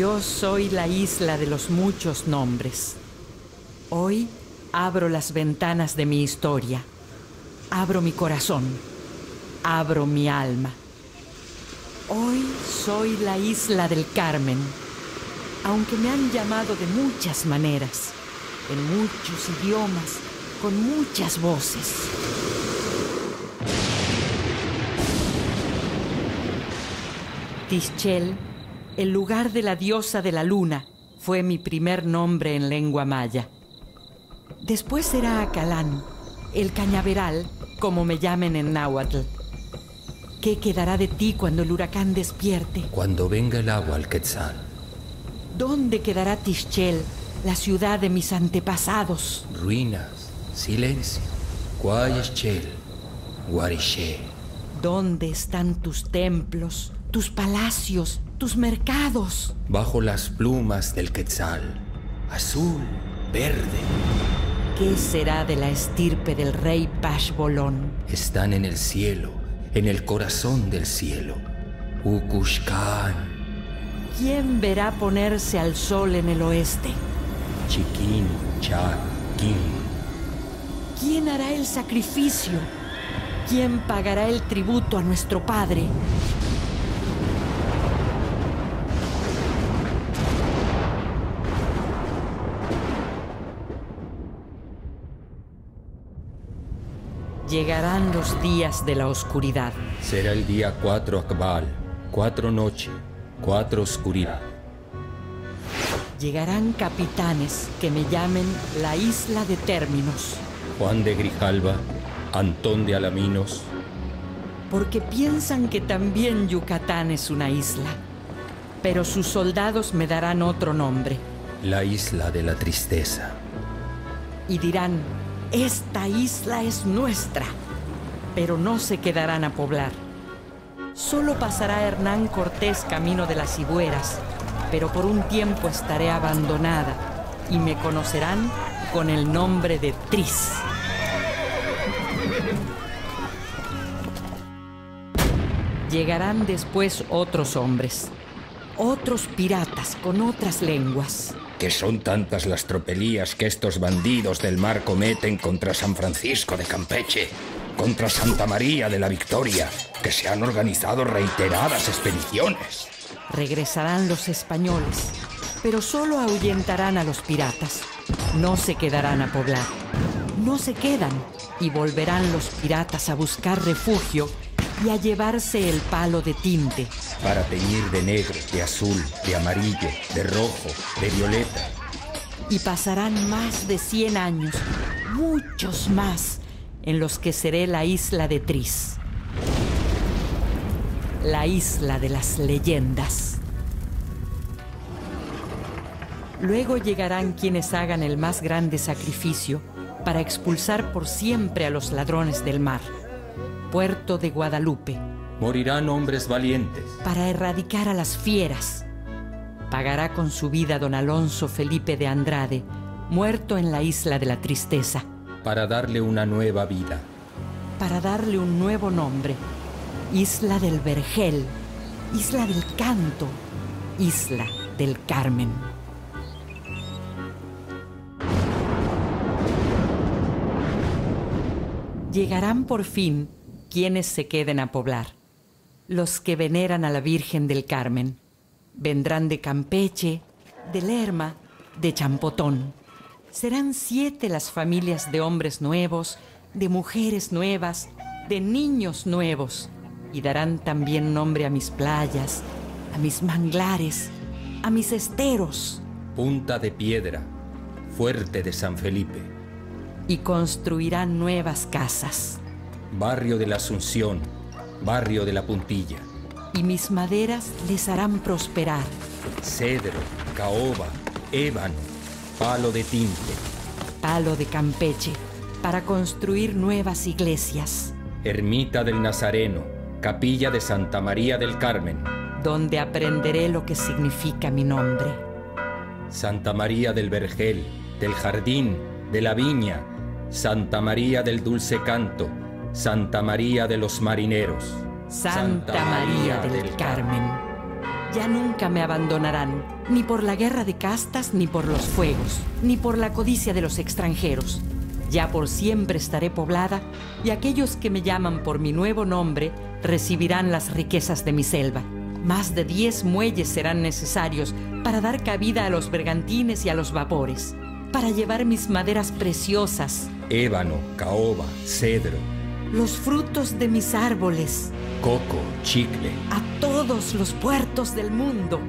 Yo soy la isla de los muchos nombres. Hoy abro las ventanas de mi historia. Abro mi corazón. Abro mi alma. Hoy soy la isla del Carmen, aunque me han llamado de muchas maneras, en muchos idiomas, con muchas voces. Tischel, el lugar de la diosa de la luna, fue mi primer nombre en lengua maya. Después será Acalán, el cañaveral, como me llamen en náhuatl. ¿Qué quedará de ti cuando el huracán despierte? Cuando venga el agua al Quetzal. ¿Dónde quedará Tischel, la ciudad de mis antepasados? Ruinas, silencio. Guayaschel, Guariché. ¿Dónde están tus templos, tus palacios, tus mercados? Bajo las plumas del Quetzal. Azul, verde. ¿Qué será de la estirpe del rey Pashbolón? Están en el cielo, en el corazón del cielo. Ukushkan, ¿Quién verá ponerse al sol en el oeste? Chiquín, Chaquín. ¿Quién hará el sacrificio? ¿Quién pagará el tributo a nuestro Padre? Llegarán los días de la oscuridad. Será el día cuatro Akbal, cuatro noche, cuatro oscuridad. Llegarán capitanes que me llamen la isla de términos, Juan de Grijalva, Antón de Alaminos, porque piensan que también Yucatán es una isla. Pero sus soldados me darán otro nombre la isla de la tristeza. y dirán, esta isla es nuestra, pero no se quedarán a poblar. Solo pasará Hernán Cortés camino de las Cibueras, pero por un tiempo estaré abandonada y me conocerán con el nombre de Tris. Llegarán después otros hombres, otros piratas con otras lenguas. Que son tantas las tropelías que estos bandidos del mar cometen contra San Francisco de Campeche, contra Santa María de la Victoria, que se han organizado reiteradas expediciones. Regresarán los españoles, pero solo ahuyentarán a los piratas. No se quedarán a poblar. No se quedan y volverán los piratas a buscar refugio y a llevarse el palo de tinte. Para teñir de negro, de azul, de amarillo, de rojo, de violeta. Y pasarán más de 100 años, muchos más, en los que seré la isla de Tris. La isla de las leyendas. Luego llegarán quienes hagan el más grande sacrificio para expulsar por siempre a los ladrones del mar. Puerto de Guadalupe, Morirán hombres valientes. para erradicar a las fieras. Pagará con su vida don Alonso Felipe de Andrade, muerto en la isla de la tristeza, para darle una nueva vida. para darle un nuevo nombre. Isla del Vergel, Isla del Canto, Isla del Carmen. Llegarán por fin quienes se queden a poblar, los que veneran a la Virgen del Carmen. Vendrán de Campeche, de Lerma, de Champotón. Serán siete las familias de hombres nuevos, de mujeres nuevas, de niños nuevos, y darán también nombre a mis playas, a mis manglares, a mis esteros, Punta de Piedra, Fuerte de San Felipe, y construirán nuevas casas. Barrio de la Asunción, Barrio de la Puntilla, y mis maderas les harán prosperar. Cedro, Caoba, Ébano, Palo de Tinte, Palo de Campeche, para construir nuevas iglesias, Ermita del Nazareno, Capilla de Santa María del Carmen, donde aprenderé lo que significa mi nombre. Santa María del Vergel, del Jardín, de la Viña, Santa María del Dulce Canto, Santa María de los Marineros, Santa María del Carmen. ya nunca me abandonarán, ni por la guerra de castas, ni por los fuegos, ni por la codicia de los extranjeros. Ya por siempre estaré poblada y aquellos que me llaman por mi nuevo nombre recibirán las riquezas de mi selva. Más de diez muelles serán necesarios para dar cabida a los bergantines y a los vapores, para llevar mis maderas preciosas, Ébano, caoba, cedro, los frutos de mis árboles, coco, chicle, a todos los puertos del mundo,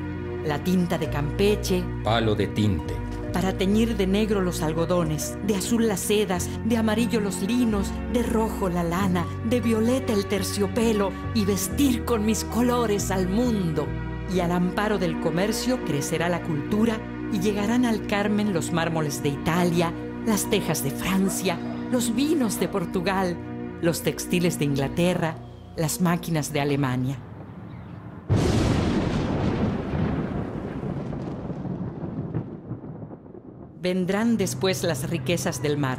la tinta de Campeche, palo de tinte, para teñir de negro los algodones, de azul las sedas, de amarillo los linos, de rojo la lana, de violeta el terciopelo y vestir con mis colores al mundo. Y al amparo del comercio crecerá la cultura y llegarán al Carmen los mármoles de Italia, las tejas de Francia, los vinos de Portugal, los textiles de Inglaterra, las máquinas de Alemania. Vendrán después las riquezas del mar.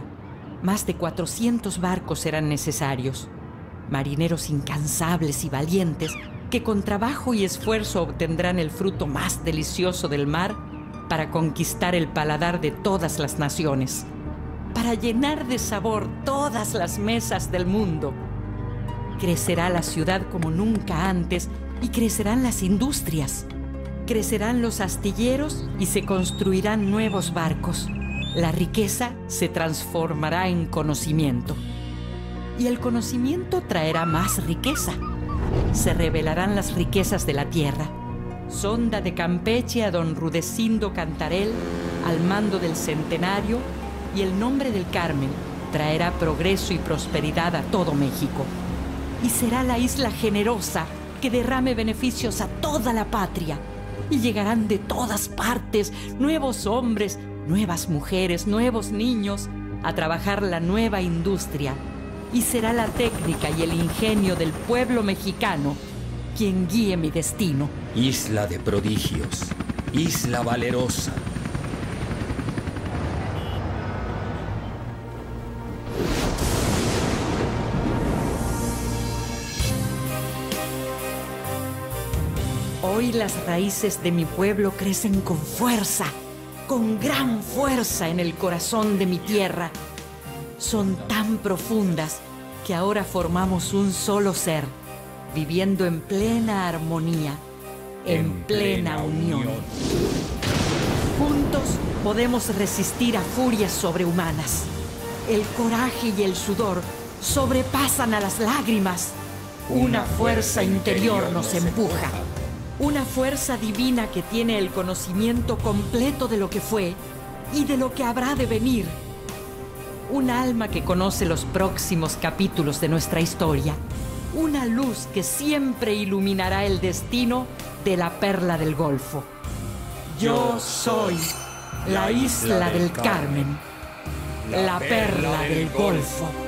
Más de 400 barcos serán necesarios. Marineros incansables y valientes que con trabajo y esfuerzo obtendrán el fruto más delicioso del mar para conquistar el paladar de todas las naciones, para llenar de sabor todas las mesas del mundo. Crecerá la ciudad como nunca antes y crecerán las industrias crecerán los astilleros y se construirán nuevos barcos. La riqueza se transformará en conocimiento. Y el conocimiento traerá más riqueza. Se revelarán las riquezas de la tierra. Sonda de Campeche a don Rudecindo Cantarel, al mando del centenario, y el nombre del Carmen traerá progreso y prosperidad a todo México. Y será la isla generosa que derrame beneficios a toda la patria y llegarán de todas partes nuevos hombres, nuevas mujeres, nuevos niños a trabajar la nueva industria. Y será la técnica y el ingenio del pueblo mexicano quien guíe mi destino. Isla de prodigios, isla valerosa. Hoy las raíces de mi pueblo crecen con fuerza, con gran fuerza en el corazón de mi tierra. Son tan profundas que ahora formamos un solo ser, viviendo en plena armonía, en, plena, unión. Juntos podemos resistir a furias sobrehumanas. El coraje y el sudor sobrepasan a las lágrimas. Una, fuerza, interior nos empuja una fuerza divina que tiene el conocimiento completo de lo que fue y de lo que habrá de venir. Un alma que conoce los próximos capítulos de nuestra historia. Una luz que siempre iluminará el destino de la perla del Golfo. Yo soy la isla del Carmen, la perla del Golfo.